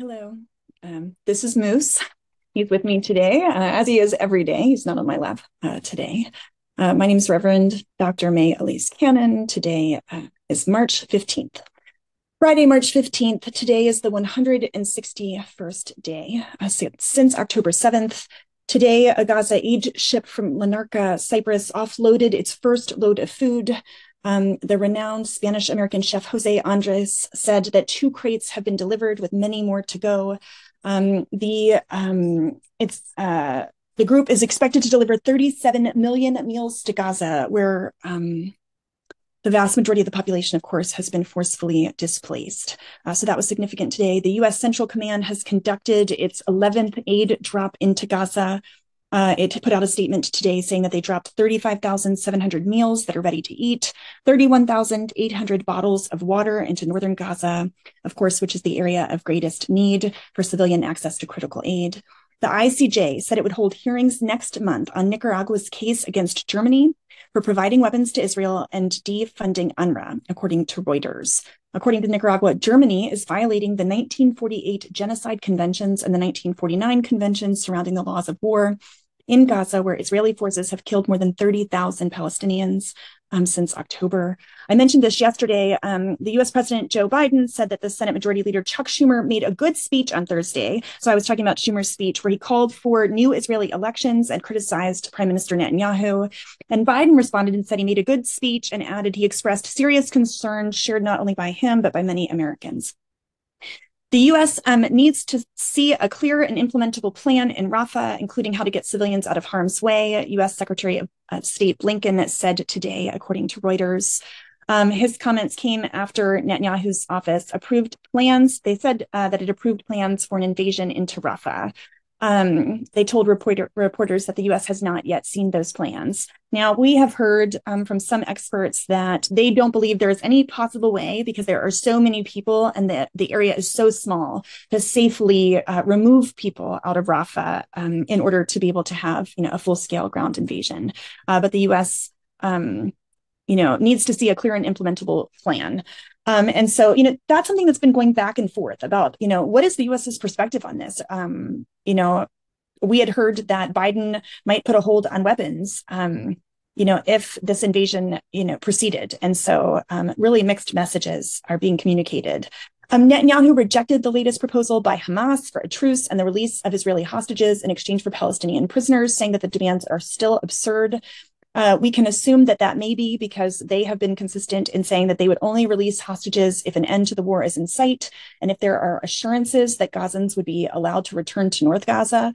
Hello, um, this is Moose. He's with me today, uh, as he is every day. He's not on my lap uh, today. Uh, my name is Reverend Dr. Mae Elise Cannon. Today uh, is March 15th. Friday, March 15th. Today is the 161st day uh, since October 7th. Today, a Gaza aid ship from Larnaca, Cyprus, offloaded its first load of food um, the renowned Spanish American chef Jose Andres said that two crates have been delivered with many more to go. Um, the um, it's uh, the group is expected to deliver 37 million meals to Gaza, where um, the vast majority of the population, of course, has been forcefully displaced. Uh, so that was significant today. The U.S. Central Command has conducted its 11th aid drop into Gaza. Uh, it put out a statement today saying that they dropped 35,700 meals that are ready to eat, 31,800 bottles of water into northern Gaza, of course, which is the area of greatest need for civilian access to critical aid. The ICJ said it would hold hearings next month on Nicaragua's case against Germany for providing weapons to Israel and defunding UNRWA, according to Reuters. According to Nicaragua, Germany is violating the 1948 genocide conventions and the 1949 conventions surrounding the laws of war in Gaza, where Israeli forces have killed more than 30,000 Palestinians um, since October. I mentioned this yesterday. Um, the US President Joe Biden said that the Senate Majority Leader Chuck Schumer made a good speech on Thursday. So I was talking about Schumer's speech where he called for new Israeli elections and criticized Prime Minister Netanyahu. And Biden responded and said he made a good speech and added he expressed serious concerns shared not only by him, but by many Americans. The U.S. Um, needs to see a clear and implementable plan in Rafah, including how to get civilians out of harm's way. U.S. Secretary of State Blinken said today, according to Reuters. Um, his comments came after Netanyahu's office approved plans. They said uh, that it approved plans for an invasion into Rafah. Um, they told reporter, reporters that the US has not yet seen those plans. Now, we have heard um, from some experts that they don't believe there is any possible way because there are so many people and the, the area is so small to safely uh, remove people out of Rafah um, in order to be able to have you know, a full scale ground invasion. Uh, but the US um, you know, needs to see a clear and implementable plan. Um, and so, you know, that's something that's been going back and forth about, you know, what is the US's perspective on this? Um, you know, we had heard that Biden might put a hold on weapons, um, you know, if this invasion, you know, proceeded. And so, um, really mixed messages are being communicated. Um, Netanyahu rejected the latest proposal by Hamas for a truce and the release of Israeli hostages in exchange for Palestinian prisoners, saying that the demands are still absurd uh, we can assume that that may be because they have been consistent in saying that they would only release hostages if an end to the war is in sight and if there are assurances that Gazans would be allowed to return to North Gaza.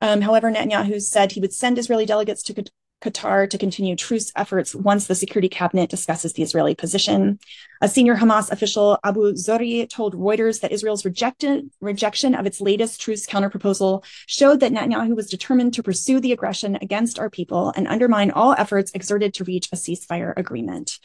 Um, however, Netanyahu said he would send Israeli delegates to Qatar to continue truce efforts once the security cabinet discusses the Israeli position. A senior Hamas official, Abu Zuhri, told Reuters that Israel's rejected, rejection of its latest truce counterproposal showed that Netanyahu was determined to pursue the aggression against our people and undermine all efforts exerted to reach a ceasefire agreement.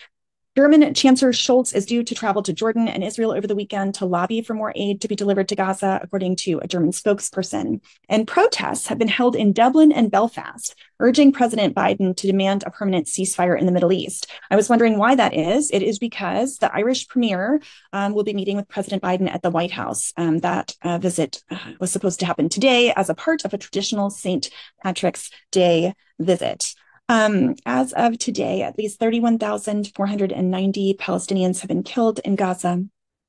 German Chancellor Scholz is due to travel to Jordan and Israel over the weekend to lobby for more aid to be delivered to Gaza, according to a German spokesperson. And protests have been held in Dublin and Belfast, urging President Biden to demand a permanent ceasefire in the Middle East. I was wondering why that is. It is because the Irish premier um, will be meeting with President Biden at the White House. Um, that uh, visit uh, was supposed to happen today as a part of a traditional St. Patrick's Day visit. Um, as of today, at least 31,490 Palestinians have been killed in Gaza,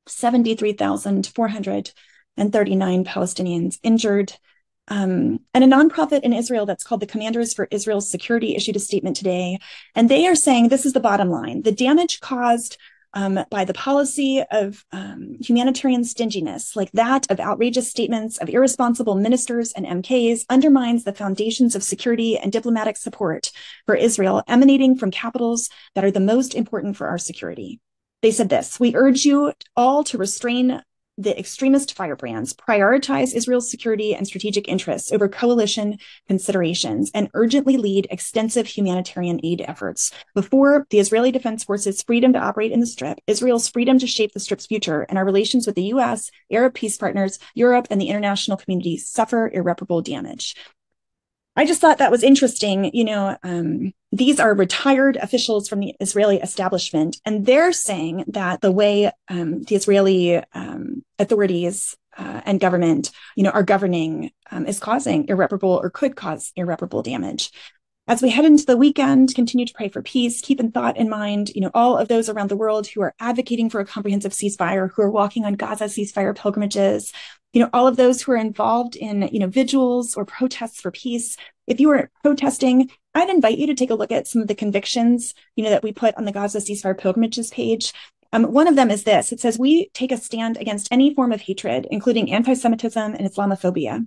73,439 Palestinians injured. Um, and a nonprofit in Israel that's called the Commanders for Israel's Security issued a statement today. And they are saying this is the bottom line the damage caused um, by the policy of um, humanitarian stinginess, like that of outrageous statements of irresponsible ministers and MKs, undermines the foundations of security and diplomatic support for Israel emanating from capitals that are the most important for our security. They said this We urge you all to restrain the extremist firebrands prioritize Israel's security and strategic interests over coalition considerations and urgently lead extensive humanitarian aid efforts. Before the Israeli Defense Forces' freedom to operate in the Strip, Israel's freedom to shape the Strip's future, and our relations with the US, Arab peace partners, Europe, and the international community suffer irreparable damage. I just thought that was interesting. You know, um, these are retired officials from the Israeli establishment, and they're saying that the way um, the Israeli um, authorities uh, and government, you know, are governing um, is causing irreparable or could cause irreparable damage. As we head into the weekend, continue to pray for peace. Keep in thought in mind, you know, all of those around the world who are advocating for a comprehensive ceasefire, who are walking on Gaza ceasefire pilgrimages, you know, all of those who are involved in, you know, vigils or protests for peace. If you are protesting, I'd invite you to take a look at some of the convictions, you know, that we put on the Gaza ceasefire pilgrimages page. Um, one of them is this. It says, we take a stand against any form of hatred, including anti-Semitism and Islamophobia.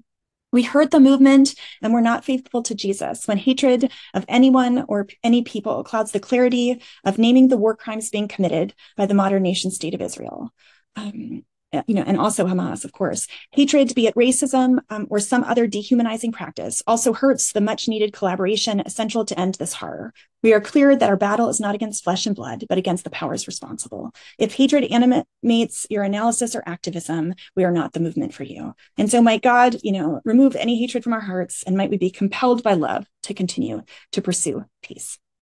We hurt the movement and we're not faithful to Jesus when hatred of anyone or any people clouds the clarity of naming the war crimes being committed by the modern nation state of Israel. Um, you know, and also Hamas, of course. Hatred, be it racism um, or some other dehumanizing practice, also hurts the much needed collaboration essential to end this horror. We are clear that our battle is not against flesh and blood, but against the powers responsible. If hatred animates your analysis or activism, we are not the movement for you. And so might God, you know, remove any hatred from our hearts and might we be compelled by love to continue to pursue peace.